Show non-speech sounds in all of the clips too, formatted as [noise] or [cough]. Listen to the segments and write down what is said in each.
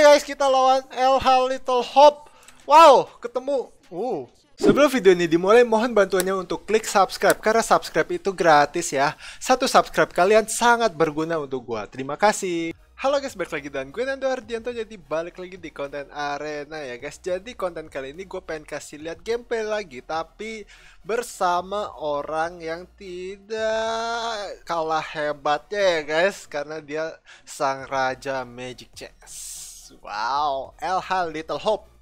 guys, kita lawan LH Little Hope. Wow, ketemu. Uh. Sebelum video ini dimulai, mohon bantuannya untuk klik subscribe karena subscribe itu gratis ya. Satu subscribe kalian sangat berguna untuk gua. Terima kasih. Halo guys, balik lagi dan gue Nando Ardianto jadi balik lagi di konten arena ya guys Jadi konten kali ini gue pengen kasih lihat gameplay lagi Tapi bersama orang yang tidak kalah hebatnya ya guys Karena dia sang raja Magic Chess Wow, LH Little Hope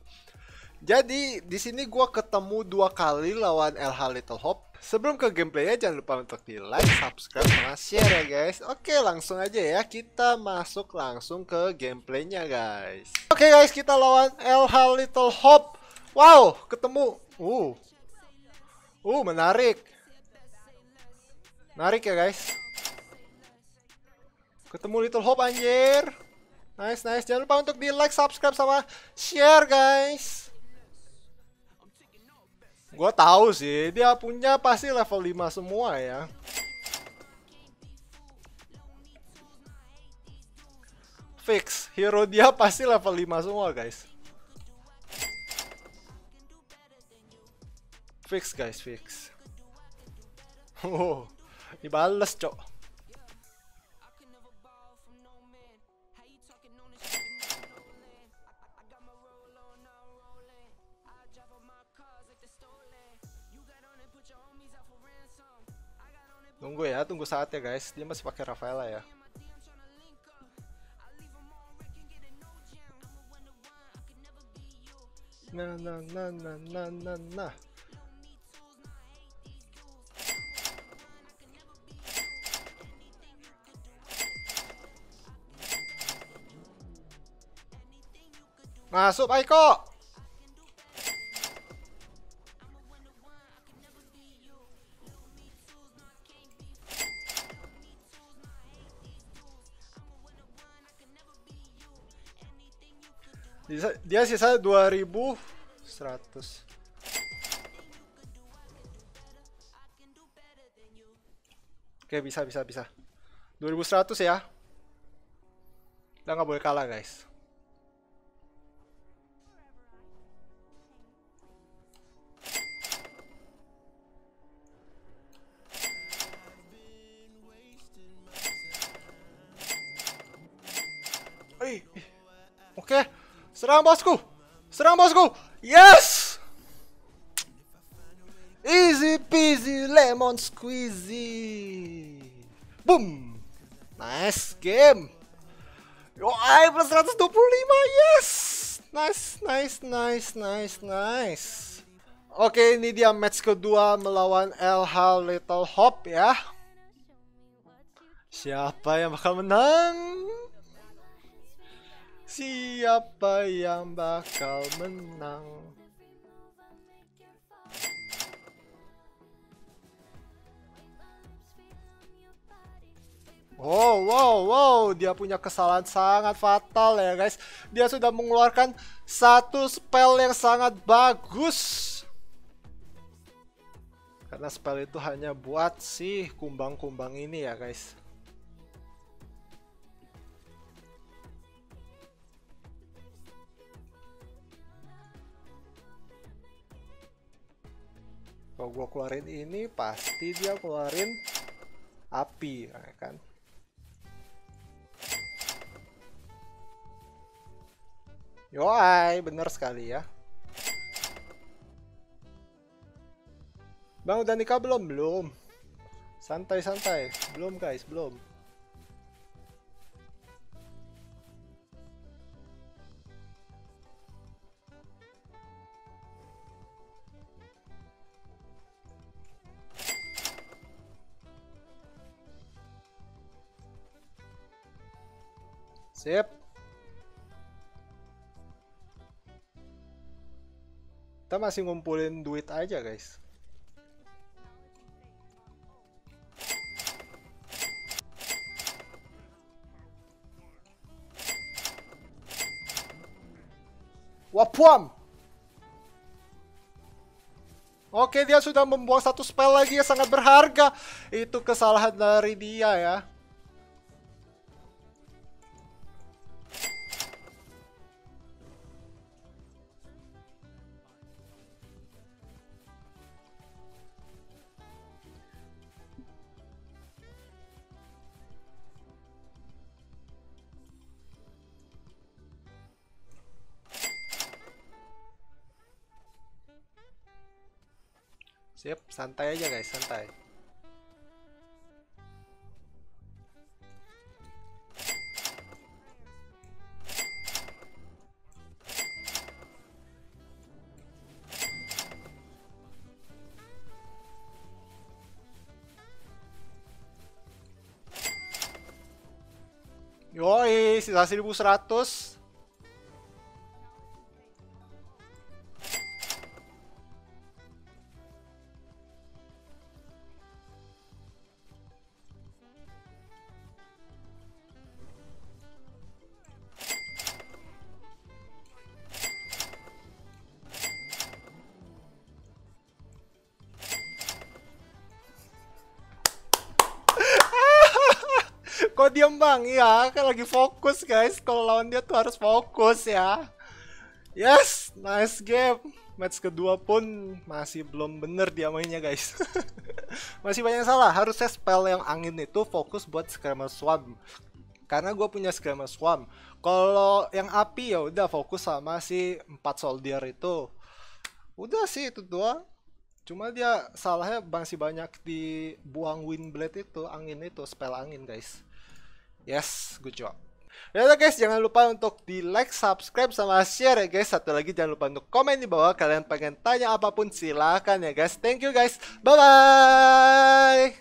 jadi di sini gue ketemu dua kali lawan LH Little Hope. Sebelum ke gameplaynya jangan lupa untuk di like, subscribe, sama share ya guys. Oke langsung aja ya kita masuk langsung ke gameplaynya guys. Oke guys kita lawan LH Little Hope. Wow ketemu. Uh, uh menarik. Menarik ya guys. Ketemu Little Hope anjir. Nice nice jangan lupa untuk di like, subscribe, sama share guys. Gue tahu sih, dia punya pasti level 5 semua ya. Fix, hero dia pasti level 5 semua guys. Fix guys, fix. Oh, dibales cok. Tunggu ya, tunggu saatnya guys. Dia masih pakai Rafaela ya. Nah, nah, nah, nah, nah, nah, nah. Masuk Aiko. Dia, sisa 2100. Oke, bisa bisa bisa. 2100 ya. Kita nggak boleh kalah, guys. Oke. Okay. Serang bosku. Serang bosku. Yes. Easy peasy lemon squeezy. Boom. Nice game. Yo, I plus 125. Yes. Nice, nice, nice, nice, nice. Oke, ini dia match kedua melawan LH Little Hope ya. Siapa yang bakal menang? Siapa yang bakal menang? Wow, wow, wow, dia punya kesalahan sangat fatal ya guys. Dia sudah mengeluarkan satu spell yang sangat bagus. Karena spell itu hanya buat si kumbang-kumbang ini ya guys. Kalau gue keluarin ini pasti dia keluarin api ya kan Yoai, bener sekali ya. Bang udah nikah belum? Belum. Santai-santai. Belum guys, belum. Sip. Kita masih ngumpulin duit aja, guys. Wapuam! Oke, dia sudah membuang satu spell lagi yang sangat berharga. Itu kesalahan dari dia ya. Siap, santai aja guys, santai. Yoi, sisa 1100. Kok diam bang? Iya, kan lagi fokus guys. Kalau lawan dia tuh harus fokus ya. Yes, nice game. Match kedua pun masih belum bener dia mainnya guys. [laughs] masih banyak salah. Harusnya spell yang angin itu fokus buat Screamer Swarm. Karena gue punya Screamer Swarm. Kalau yang api ya udah fokus sama si 4 soldier itu. Udah sih itu doang. Cuma dia salahnya masih banyak di buang wind blade itu, angin itu, spell angin guys. Yes, good job. Ya guys, jangan lupa untuk di like, subscribe, sama share ya guys. Satu lagi jangan lupa untuk komen di bawah. Kalian pengen tanya apa pun silahkan ya guys. Thank you guys. Bye-bye.